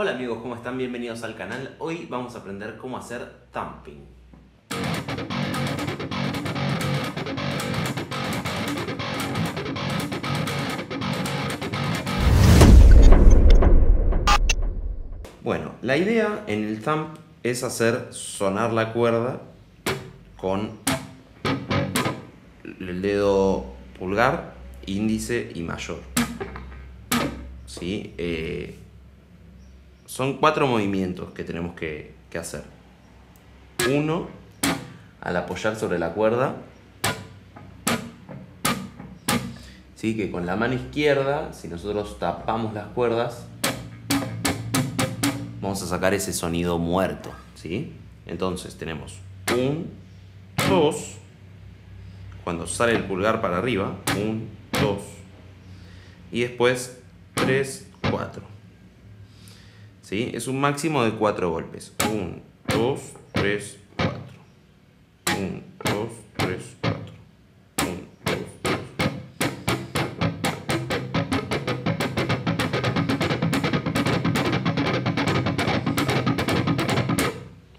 Hola amigos, ¿cómo están? Bienvenidos al canal. Hoy vamos a aprender cómo hacer thumping. Bueno, la idea en el thump es hacer sonar la cuerda con el dedo pulgar, índice y mayor. ¿Sí? Eh, son cuatro movimientos que tenemos que, que hacer. Uno, al apoyar sobre la cuerda, ¿sí? que con la mano izquierda, si nosotros tapamos las cuerdas, vamos a sacar ese sonido muerto. ¿sí? Entonces tenemos un, dos, cuando sale el pulgar para arriba, un, dos, y después tres, cuatro. ¿Sí? Es un máximo de cuatro golpes. Un, dos, tres, cuatro. Un, dos, tres, cuatro. Un, dos, tres.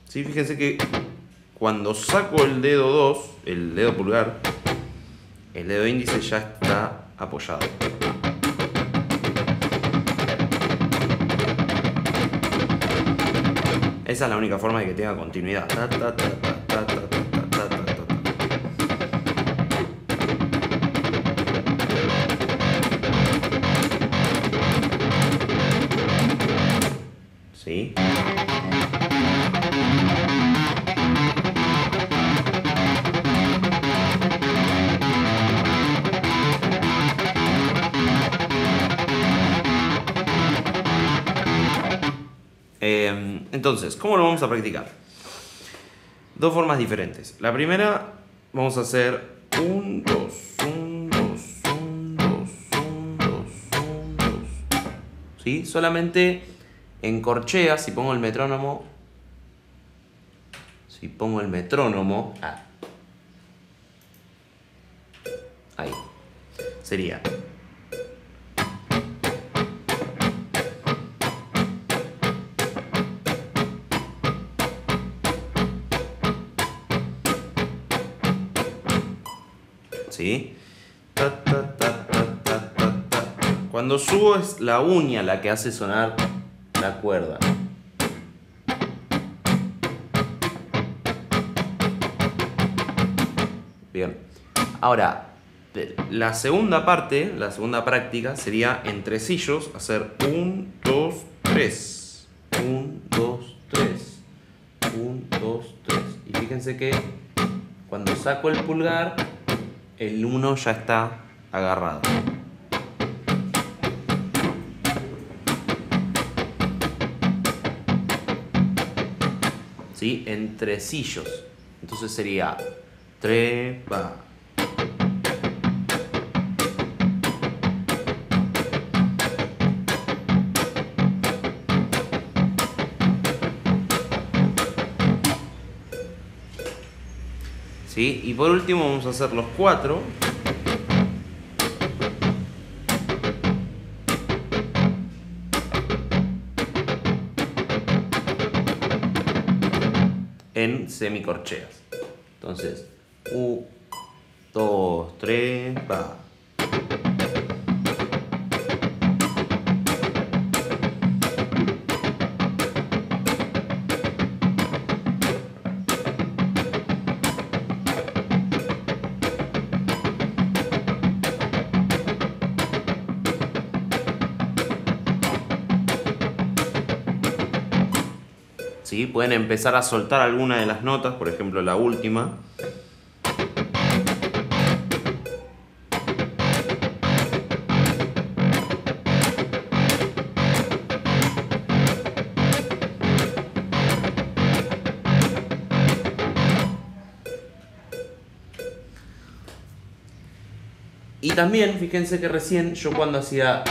Sí, fíjense que cuando saco el dedo 2, el dedo pulgar, el dedo índice ya está apoyado. Esa es la única forma de que tenga continuidad. ¿Sí? Entonces, ¿cómo lo vamos a practicar? Dos formas diferentes. La primera, vamos a hacer un, dos, un, dos, un, dos, un, dos, un, dos. ¿Sí? Solamente en corchea, si pongo el metrónomo, si pongo el metrónomo, ah, ahí, sería ¿sí? Cuando subo es la uña la que hace sonar la cuerda. Bien. Ahora, la segunda parte, la segunda práctica sería en tresillos hacer 1, 2, 3. 1, 2, 3. 1, 2, 3. Y fíjense que cuando saco el pulgar, el 1 ya está agarrado. ¿Sí? En tresillos. Entonces sería trepa. Y por último vamos a hacer los cuatro. En semicorcheas. Entonces, 1, 2, 3, va. ¿Sí? Pueden empezar a soltar alguna de las notas, por ejemplo la última. Y también, fíjense que recién yo cuando hacía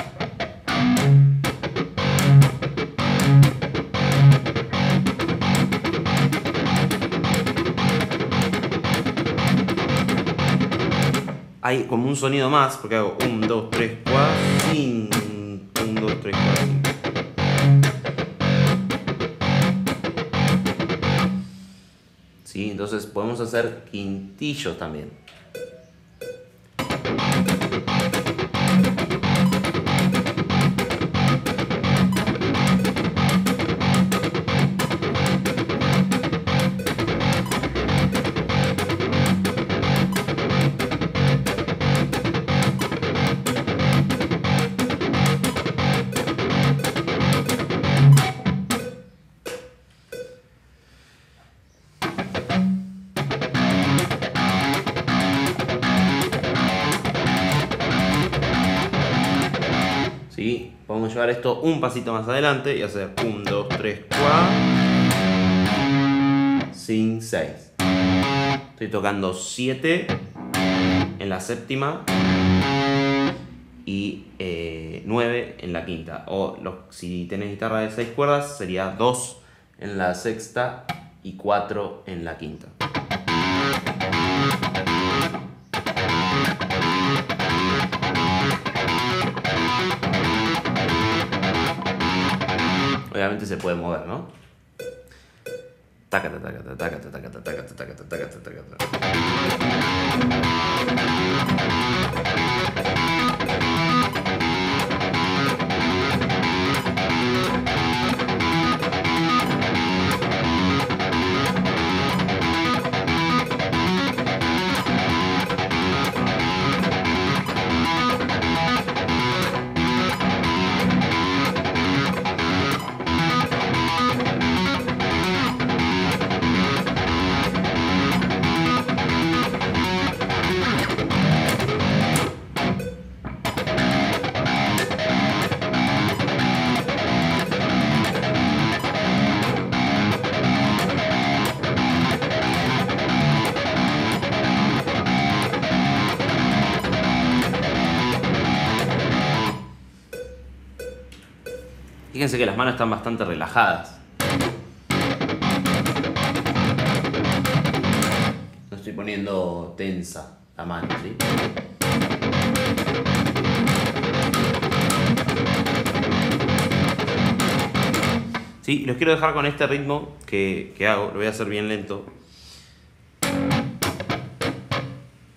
hay como un sonido más, porque hago 1, 2, 3, 4, 5. 1, 2, 3, 4, 5. ¿Sí? Entonces podemos hacer quintillos también. Podemos llevar esto un pasito más adelante y hacer 1, 2, 3, 4, 5, 6. Estoy tocando 7 en la séptima y 9 eh, en la quinta. O si tenés guitarra de 6 cuerdas sería 2 en la sexta y 4 en la quinta. Obviamente se puede mover, ¿no? Tácata, tácata, tácata, tácata, tácata, tácata, tácata, tácata. Fíjense que las manos están bastante relajadas. No estoy poniendo tensa la mano, ¿sí? Sí, los quiero dejar con este ritmo que, que hago, lo voy a hacer bien lento.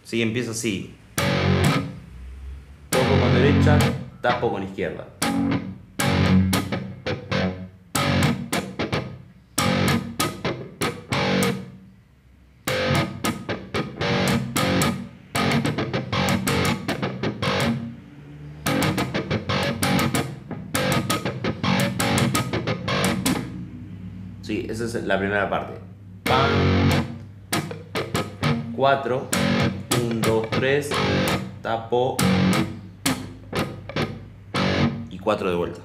Sí, empieza así. Toco con derecha, tapo con izquierda. Es la primera parte. 4, 1, 2, 3, tapo. Y 4 de vuelta.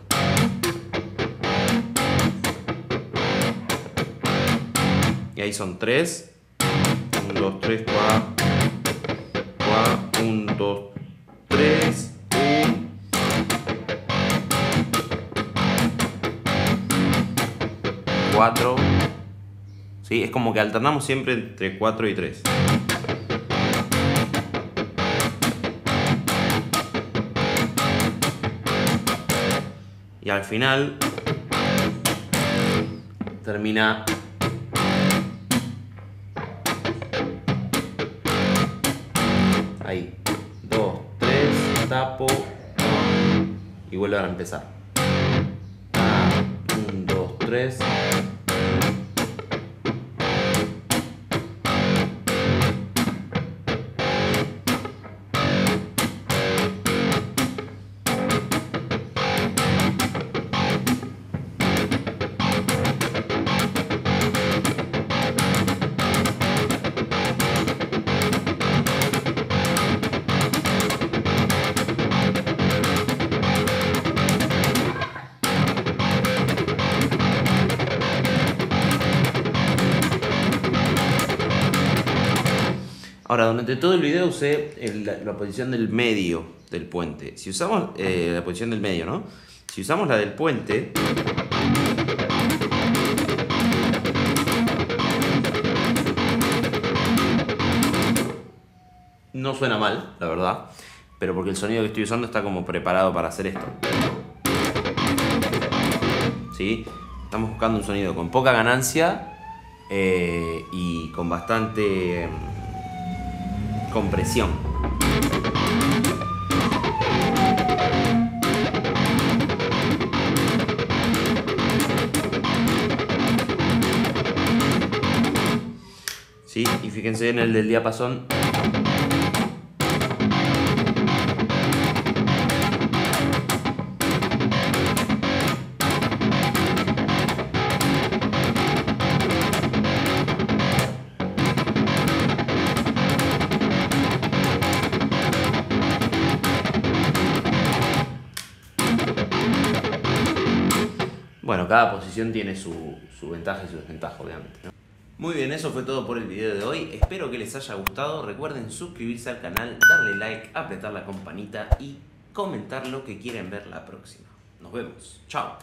Y ahí son 3, 1, 2, 3, 4, 1, 2, 3, 4. ¿Sí? Es como que alternamos siempre entre 4 y 3. Y al final termina ahí 2, 3, tapo y vuelve a empezar 1, 2, 3 Ahora, durante todo el video usé la, posición del medio del puente. Si usamos eh, la posición del medio, ¿no? Si usamos la del puente... No suena mal, la verdad. Pero porque el sonido que estoy usando está como preparado para hacer esto. ¿Sí? Estamos buscando un sonido con poca ganancia, eh, y con bastante mm, compresión. ¿Sí? Y fíjense en el del diapasón. Cada posición tiene su, su ventaja y su desventaja, obviamente. ¿no? Muy bien, eso fue todo por el video de hoy. Espero que les haya gustado. Recuerden suscribirse al canal, darle like, apretar la campanita y comentar lo que quieren ver la próxima. Nos vemos. Chao.